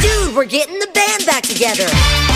Dude, we're getting the band back together.